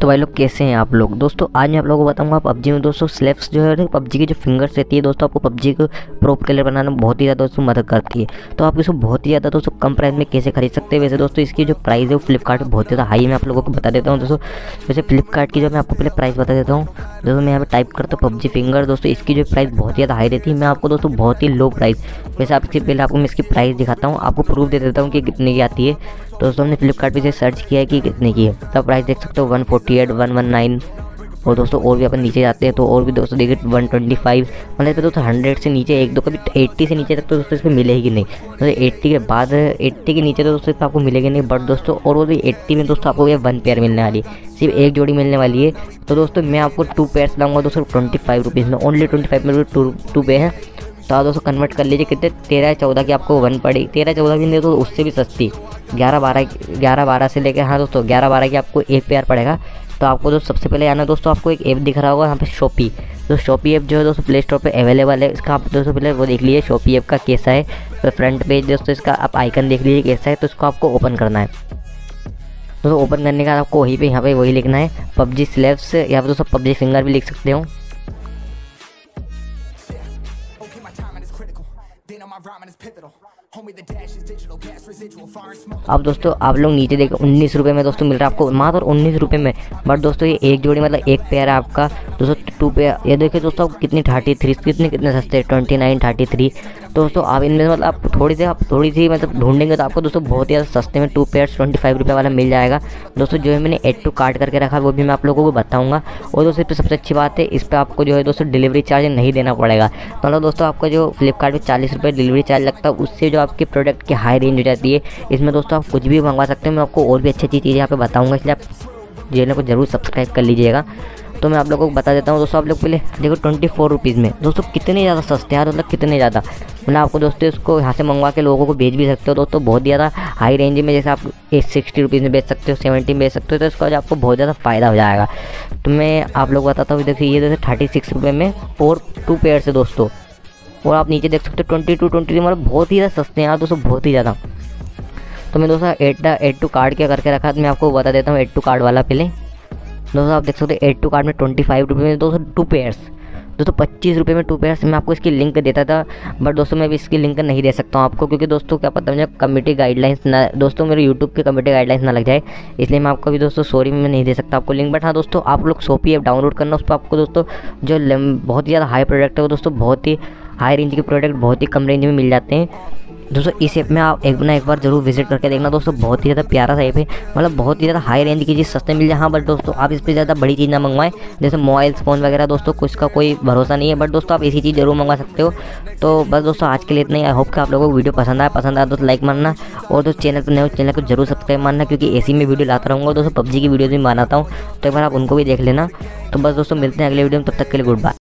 तो भाई लोग, कैसे हैं आप लोग? दोस्तों, आज मैं आप लोगों को बताऊँगा पबजी में। दोस्तों स्लेप्स जो है पबजी की जो फिंगर्स रहती है, दोस्तों, आपको पबजी को प्रो कलर बनाने में बहुत ही ज़्यादा, दोस्तों, मदद करती है। तो आप इसको बहुत ही ज़्यादा, दोस्तों, कम प्राइस में कैसे खरीद सकते हैं? वैसे, दोस्तों, इसकी जो प्राइस है वो फ्लिपकार्ट बहुत ज़्यादा हाई मैं आप लोगों को बता देता हूँ, दोस्तों। वैसे, फ्लिपकार्ट की जो मैं आपको पहले प्राइस बता देता हूँ दोस्तों, मैं यहाँ पे टाइप करता हूँ पबजी फिंगर दोस्तों, इसकी जो प्राइस बहुत ही ज़्यादा हाई रहती है। मैं आपको दोस्तों, बहुत ही लो प्राइस वैसे आपसे पहले आपको मैं इसकी प्राइस दिखाता हूँ। आपको प्रूफ दे देता हूँ कि कितने की आती है। दोस्तों, हमने फ्लिपकार्ट से सर्च किया है कि कितने की है। तब प्राइस देख सकते हो one forty eight one one nine और दोस्तों, और भी अपन नीचे जाते हैं तो और भी दोस्तों देखिए वन ट्वेंटी फाइव मतलब इस पर दोस्तों हंड्रेड से नीचे, एक दो कभी एट्टी से नीचे तक तो दोस्तों इसमें मिलेगी नहीं। मतलब एट्टी के बाद एट्टी के नीचे तो दोस्तों इसमें आपको मिलेगी नहीं बट दोस्तों, और वो भी एट्टी में दोस्तों आपको ये वन पेयर मिलने वाली है। सिर्फ़ एक जोड़ी मिलने वाली है। तो दोस्तों मैं आपको टू पेयर्स लाऊँगा दोस्तों ट्वेंटी फाइव रुपीज़ में। ओनली ट्वेंटी फाइव में टू टू पे है। तो आप दोस्तों कन्वर्ट कर लीजिए, कितने? तेरह चौदह की आपको वन पड़ी। तेरह चौदह की नहीं तो उससे भी सस्ती। ग्यारह बारह ग्यारह बारह से लेकर हाँ दोस्तों, ग्यारह बारह की आपको एक पेयर पड़ेगा। तो आपको दोस्तों, सबसे पहले आना दोस्तों, आपको एक ऐप दिख रहा होगा, यहाँ पे शॉपी तो शॉपी ऐप जो है दोस्तों प्ले स्टोर पर अवेलेबल है। इसका आप दोस्तों, पहले वो देख लीजिए शॉपी ऐप का कैसा है। तो फ्रंट पेज दोस्तों, इसका आप आइकन देख लीजिए कैसा है तो इसको आपको ओपन करना है। दोस्तों ओपन करने का आपको वहीं पे, यहाँ पे वही लिखना है, पबजी स्लेब्स या फिर दोस्तों, पबजी फिंगर भी लिख सकते हो। अब दोस्तों, आप लोग नीचे देखो उन्नीस रुपये में दोस्तों मिल रहा है आपको मात्र उन्नीस रुपये में। बट दोस्तों, ये एक जोड़ी मतलब एक पेयर है आपका। दोस्तों टू पेयर ये देखिए दोस्तों, कितनी थर्टी थ्री कितने कितने सस्ते ट्वेंटी नाइन थर्टी थ्री दोस्तों, आप इनमें मतलब आप थोड़ी सी, आप थोड़ी सी मतलब ढूंढेंगे तो आपको दोस्तों बहुत ही ज़्यादा सस्ते में टू पेयर्स ट्वेंटी फाइव रुपये वाला मिल जाएगा। दोस्तों, जो है मैंने एड टू कार्ड करके रखा है वो भी मैं आप लोगों को बताऊँगा। और दोस्तों इस पर सबसे अच्छी बात है इस पर आपको जो है दोस्तों डिलीवरी चार्ज नहीं देना पड़ेगा। मतलब दोस्तों, आपका जो फ्लिपकार्ट चालीस रुपये डिलीवरी चार्ज लगता है, उससे जो आपके प्रोडक्ट की हाई रेंज हो जाती है। इसमें दोस्तों, आप कुछ भी मंगवा सकते हैं, मैं आपको और भी अच्छी अच्छी चीज़ें यहाँ पर बताऊँगा, इसलिए आप चैनल को ज़रूर सब्सक्राइब कर लीजिएगा। तो मैं आप लोगों को बता देता हूँ, दोस्तों, आप लोग पहले देखो ट्वेंटी फोर रुपीज़ में। दोस्तों, कितने ज़्यादा सस्ते हैं मतलब कितने ज़्यादा। मतलब आपको दोस्तों, इसको यहाँ से मंगवा के लोगों को भेज भी सकते हो, दोस्तों, बहुत ज़्यादा हाई रेंज में जैसे आप एट सिक्सटी रुपीज़ में बेच सकते हो सेवेंटी में बेच सकते हो तो इसका आपको बहुत ज़्यादा फ़ायदा हो जाएगा। तो मैं आप लोग बताता हूँ, देखिए, ये जैसे थर्टी सिक्स रुपये में फोर टू पेयर से दोस्तों। और आप नीचे देख सकते हो ट्वेंटी टू ट्वेंटी मतलब बहुत ही ज़्यादा सस्ते हैं, दोस्तों, बहुत ही ज़्यादा। तो मैं दोस्तों एट एड टू कार्ड क्या करके रखा तो मैं आपको बता देता हूँ एट टू कार्ड वाला पहले। दोस्तों आप देख सकते हो एड टू कार्ड में ट्वेंटी फाइव रुपये में दोस्तों टू पेयर्स दोस्तों पच्चीस रुपये में टू पेयर्स मैं आपको इसकी लिंक देता था बट दोस्तों मैं भी इसकी लिंक नहीं दे सकता हूँ आपको, क्योंकि दोस्तों क्या पता मुझे कमेटी गाइडलाइंस ना, दोस्तों मेरे यूट्यूब के कमेटी गाइडलाइंस ना लग जाए, इसलिए मैं आपको भी दोस्तों सॉरी में नहीं दे सकता आपको लिंक बट हाँ दोस्तों, आप लोग सोपी ऐप डाउनलोड करना, उस पर आपको दोस्तों जो बहुत ही ज़्यादा हाई प्रोडक्ट है, वो दोस्तों बहुत ही हाई रेंज के प्रोडक्ट बहुत ही कम रेंज में मिल जाते हैं। दोस्तों, इस ऐप में आप एक ना एक बार ज़रूर विज़िट करके देखना। दोस्तों, बहुत ही ज़्यादा प्यारा सा ऐप है। मतलब बहुत ही ज़्यादा हाई रेंज की चीज़ सस्ते मिल जाए। हाँ बट दोस्तों, आप इस पर ज़्यादा बड़ी चीज़ ना मंगवाएँ। जैसे मोबाइल फ़ोन वगैरह, दोस्तों, कुछ का कोई भरोसा नहीं है। बट दोस्तों, आप ऐसी चीज़ ज़रूर मंगवा सकते हो। तो बस दोस्तों, आज के लिए इतना ही। आई होप कि आप लोगों को वीडियो पसंद आया। पसंद आया दोस्तों लाइक मारना और दोस्तों, चैनल पर नए चैनल को ज़रूर सब्सक्राइब मारना क्योंकि ऐसी में वीडियो लाता रहूँगा। दोस्तों, पबजी की वीडियो भी बनाता हूँ। तो एक बार आप उनको भी देख लेना। तो बस दोस्तों, मिलते हैं अगले वीडियो में। तब तक के लिए गुड बाय